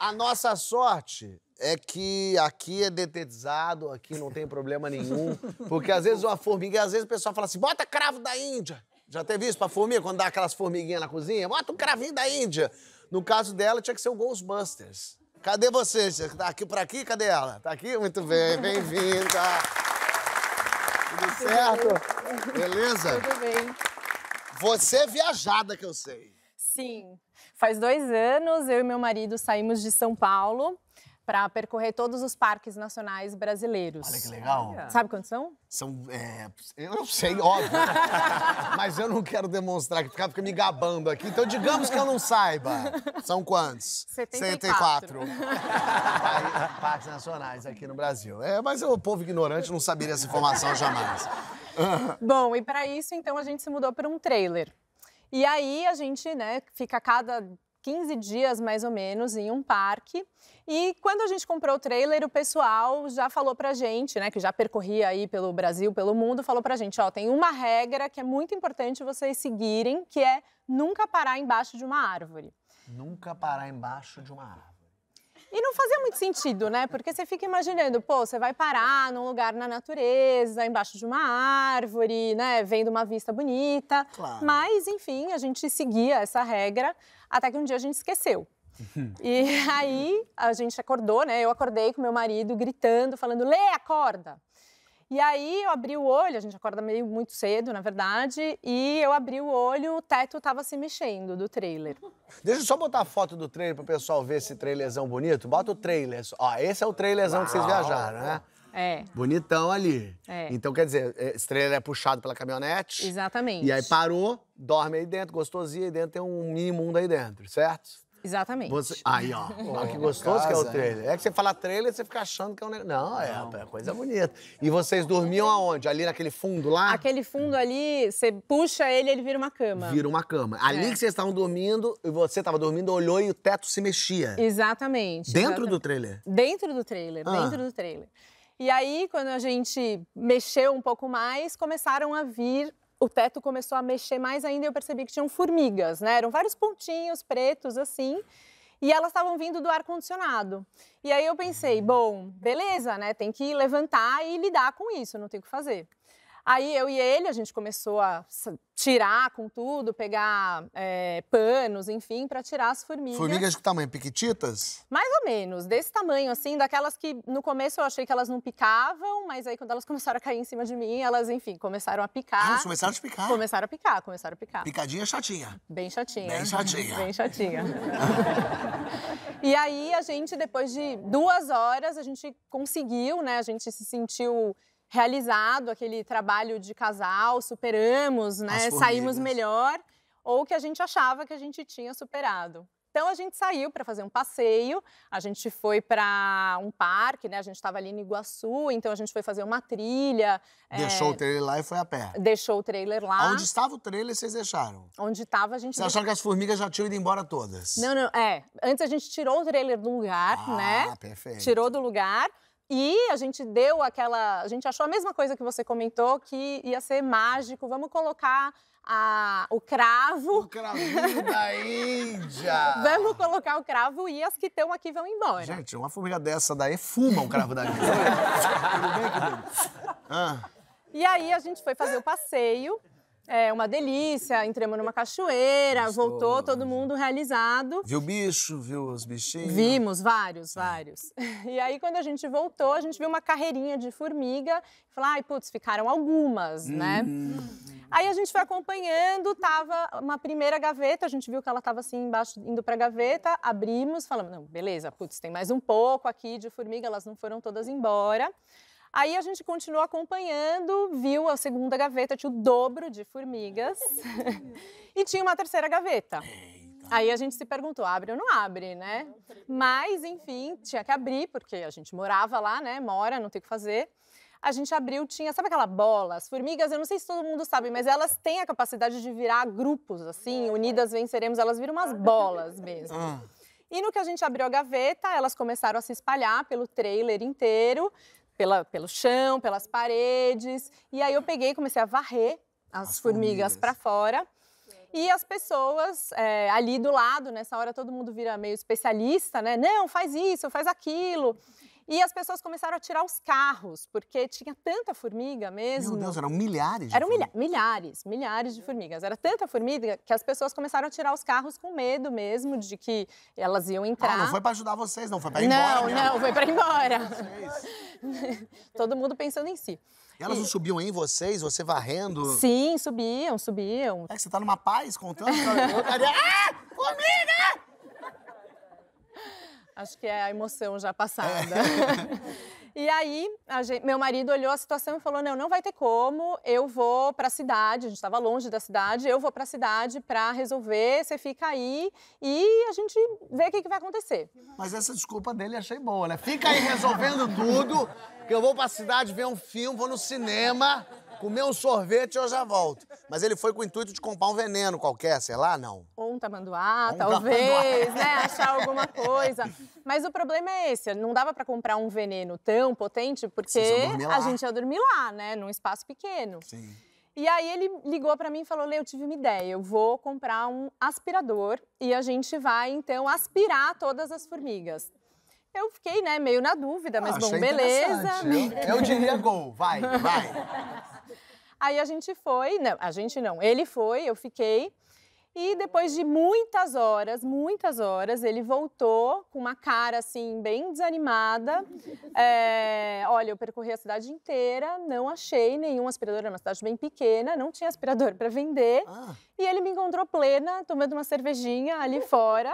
A nossa sorte é que aqui é detetizado, aqui não tem problema nenhum. Porque às vezes uma formiga, às vezes o pessoal fala assim: bota cravo da Índia. Já teve isso pra formiga, quando dá aquelas formiguinhas na cozinha? Bota um cravinho da Índia. No caso dela, tinha que ser o Ghostbusters. Cadê você? Você tá aqui por aqui? Cadê ela? Tá aqui? Muito bem, bem-vinda. Tudo certo? Beleza? Tudo bem. Você é viajada, que eu sei. Sim. Faz dois anos, eu e meu marido saímos de São Paulo para percorrer todos os parques nacionais brasileiros. Olha que legal. Sabe quantos são? São. É, eu não sei, óbvio. mas eu não quero demonstrar que ficar fica me gabando aqui. Então, digamos que eu não saiba. São quantos? 74. 74. Aí, Parques nacionais aqui no Brasil. É, mas o povo ignorante não saberia essa informação jamais. Bom, e para isso, então, a gente se mudou para um trailer. E aí a gente, né, fica cada 15 dias mais ou menos em um parque. E quando a gente comprou o trailer, o pessoal já falou pra gente, né, que já percorria aí pelo Brasil, pelo mundo, falou pra gente, ó, tem uma regra que é muito importante vocês seguirem, que é nunca parar embaixo de uma árvore. Nunca parar embaixo de uma árvore. E não fazia muito sentido, né? Porque você fica imaginando, pô, você vai parar num lugar na natureza, embaixo de uma árvore, né? Vendo uma vista bonita. Claro. Mas, enfim, a gente seguia essa regra até que um dia a gente esqueceu. e aí a gente acordou, né? Eu acordei com meu marido gritando, falando: Lê, acorda! E aí eu abri o olho, a gente acorda meio muito cedo, na verdade, e eu abri o olho, o teto estava se mexendo do trailer. Deixa eu só botar a foto do trailer pro pessoal ver esse trailerzão bonito. Bota o trailer. Ó, esse é o trailerzão que vocês viajaram, né? É, Bonitão ali. É. Então, quer dizer, esse trailer é puxado pela caminhonete. exatamente. E aí parou, dorme aí dentro, gostosinho, aí dentro tem um mini mundo aí dentro, certo? Exatamente. Você- Aí, ó. Olha que gostoso que é o casa, trailer. É que você fala trailer, você fica achando que é um negócio. Não, é, é coisa bonita. E vocês dormiam aonde? Ali naquele fundo lá? Aquele fundo ali, você puxa ele, ele vira uma cama. Vira uma cama. Ali É. que vocês estavam dormindo, e você estava dormindo, olhou e o teto se mexia. Exatamente. Dentro exatamente. do trailer? Dentro do trailer, Ah. dentro do trailer. E aí, quando a gente mexeu um pouco mais, começaram a vir. O teto começou a mexer mais ainda e eu percebi que tinham formigas, né? Eram vários pontinhos pretos assim. E elas estavam vindo do ar-condicionado. E aí eu pensei, bom, beleza, né? Tem que levantar e lidar com isso, não tem o que fazer. Aí eu e ele, a gente começou a tirar com tudo, pegar é, panos, enfim, para tirar as formigas. Formigas de que tamanho? Piquititas? Mais ou menos, desse tamanho, assim, daquelas que no começo eu achei que elas não picavam, mas aí quando elas começaram a cair em cima de mim, elas, enfim, começaram a Ah, picar. eles começaram a picar. Começaram a picar, começaram a picar. Picadinha chatinha. Bem chatinha. Bem chatinha. Bem chatinha. e aí a gente, depois de duas horas, a gente conseguiu, né? A gente se sentiu realizado, aquele trabalho de casal, superamos, né? Saímos melhor, ou que a gente achava que a gente tinha superado. Então a gente saiu para fazer um passeio, a gente foi para um parque, né? A gente estava ali no Iguaçu, então a gente foi fazer uma trilha. Deixou é, o trailer lá e foi a pé. deixou o trailer lá. Onde estava o trailer, vocês deixaram? Onde estava, a gente Vocês acharam que as formigas já tinham ido embora todas? não, não, é. Antes a gente tirou o trailer do lugar, ah, né? perfeito. Tirou do lugar. E a gente deu aquela. A gente achou a mesma coisa que você comentou, que ia ser mágico. Vamos colocar a- o cravo. O cravinho da Índia! Vamos colocar o cravo e as que estão aqui vão embora. Gente, uma formiga dessa daí fuma um cravo da Índia. Tudo bem, querido? Ah, E aí a gente foi fazer o passeio. É uma delícia, entramos numa cachoeira, voltou todo mundo realizado. viu bicho, viu os bichinhos? Vimos vários, vários. E aí, quando a gente voltou, a gente viu uma carreirinha de formiga. e Falou, ai, putz, ficaram algumas, né? Aí a gente foi acompanhando, tava uma primeira gaveta, a gente viu que ela tava assim embaixo, indo pra gaveta, abrimos, falamos, não, beleza, putz, tem mais um pouco aqui de formiga, elas não foram todas embora. Aí a gente continuou acompanhando, viu a segunda gaveta, tinha o dobro de formigas. e tinha uma terceira gaveta. Aí a gente se perguntou, abre ou não abre, né? Mas, enfim, tinha que abrir, porque a gente morava lá, né? Mora, não tem o que fazer. A gente abriu, tinha, sabe aquela bola? As formigas, eu não sei se todo mundo sabe, mas elas têm a capacidade de virar grupos, assim, unidas venceremos, elas viram umas bolas mesmo. Ah, E no que a gente abriu a gaveta, elas começaram a se espalhar pelo trailer inteiro, pela, pelo chão, pelas paredes. E aí eu peguei e comecei a varrer as, As formigas formigas. para fora. E as pessoas é, ali do lado, nessa hora todo mundo vira meio especialista, né? Não, faz isso, faz aquilo. E as pessoas começaram a tirar os carros, porque tinha tanta formiga mesmo. Meu Deus, eram milhares de Eram milha milhares, milhares de formigas. Era tanta formiga que as pessoas começaram a tirar os carros com medo mesmo de que elas iam entrar. Ah, não foi pra ajudar vocês, não. Foi pra ir embora Não, mesmo. não, foi para ir embora. Todo mundo pensando em si. E elas não subiam em vocês, você varrendo? Sim, subiam, subiam. É que você tá numa paz contando. Ah! Formiga! Acho que é a emoção já passada. É. E aí, a gen- meu marido olhou a situação e falou: não, não vai ter como, eu vou para a cidade. A gente estava longe da cidade, eu vou para a cidade para resolver. Você fica aí e a gente vê o que, que vai acontecer. Mas essa desculpa dele achei boa, né? Fica aí resolvendo tudo, que eu vou pra cidade ver um filme, vou no cinema, comer um sorvete e eu já volto. Mas ele foi com o intuito de comprar um veneno qualquer, sei lá, não. Ou um tamanduá, Um talvez, tamanduá. né? Achar alguma coisa. Mas o problema é esse: não dava para comprar um veneno tão potente, porque a gente ia dormir lá, né? Num espaço pequeno. Sim. E aí ele ligou para mim e falou: Lê, eu tive uma ideia, eu vou comprar um aspirador e a gente vai então aspirar todas as formigas. Eu fiquei, né, meio na dúvida, mas Ah, bom, beleza. Eu, eu diria gol, vai, vai. Aí a gente foi, não, a gente não, ele foi, eu fiquei. E depois de muitas horas, muitas horas, ele voltou com uma cara assim, bem desanimada. É, olha, eu percorri a cidade inteira, não achei nenhum aspirador, era uma cidade bem pequena, não tinha aspirador para vender. Ah, E ele me encontrou plena, tomando uma cervejinha ali fora.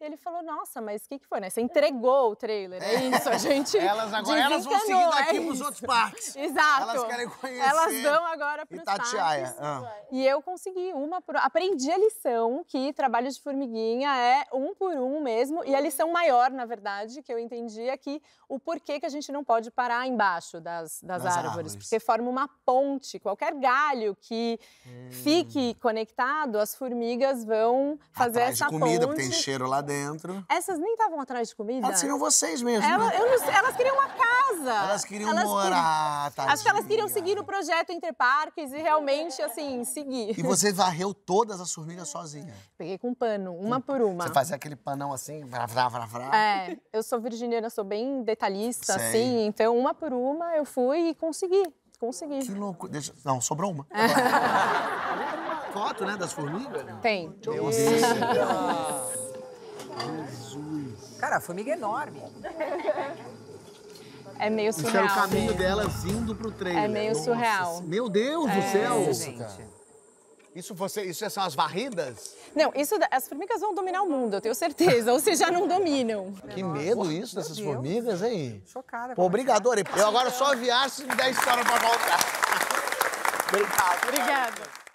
Ele falou: Nossa, mas o que, que foi, né? Você entregou o trailer, é isso, a gente. elas agora elas vão seguir daqui é pros outros parques. Exato. Elas querem conhecer Elas vão agora para os Itatiaia. parques. Ah. E eu consegui uma por... Aprendi a lição que trabalho de formiguinha é um por um mesmo. E a lição maior, na verdade, que eu entendi é que o porquê que a gente não pode parar embaixo das, das, Das árvores, árvores. Porque forma uma ponte. Qualquer galho que Hum. fique conectado, as formigas vão fazer Atrás essa de comida, ponte. porque tem cheiro lá dentro. Essas nem estavam atrás de comida. Elas seriam vocês mesmo. Ela- não elas queriam uma casa. Elas queriam Elas morar, queriam- Acho que elas queriam seguir o projeto Entre Parques e realmente, assim, seguir. E você varreu todas as formigas sozinha. Peguei com pano, uma por uma. Você fazia aquele panão assim, vrá, vrá, vrá, vrá. É, eu sou virginiana, sou bem detalhista, Sei. assim, então uma por uma eu fui e consegui. Consegui. Que louco. Deixa... Não, sobrou uma. É. Foto, né, das formigas? Tem. Cara, a formiga é enorme. É meio Isso era surreal. o caminho mesmo. delas indo pro trailer. É meio surreal. Meu Deus do céu! gente. Isso, você, isso são as varridas? Não, isso, as formigas vão dominar o mundo, eu tenho certeza. Ou se já não dominam. Que medo isso dessas Deus. formigas, hein? Chocada. Pô, obrigado. Eu agora só viajo se me der história pra voltar. obrigado. Obrigada.